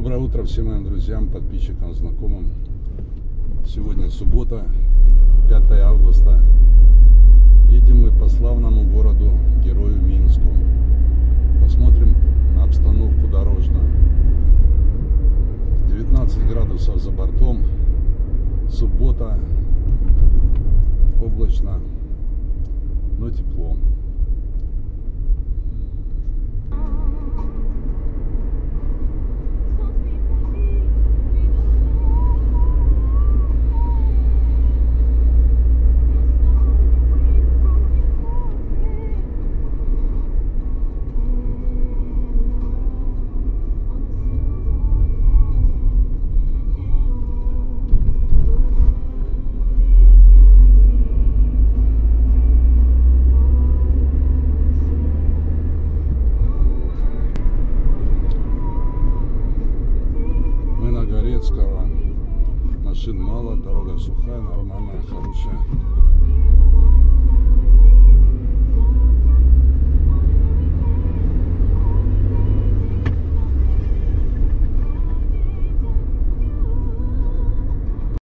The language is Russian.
утро всем моим друзьям, подписчикам, знакомым. Сегодня суббота, 5 августа. Едем мы по славному городу, герою Минску. Посмотрим на обстановку дорожную. 19 градусов за бортом. Суббота. Облачно, но тепло. Горецкого. Машин мало, дорога сухая, нормальная.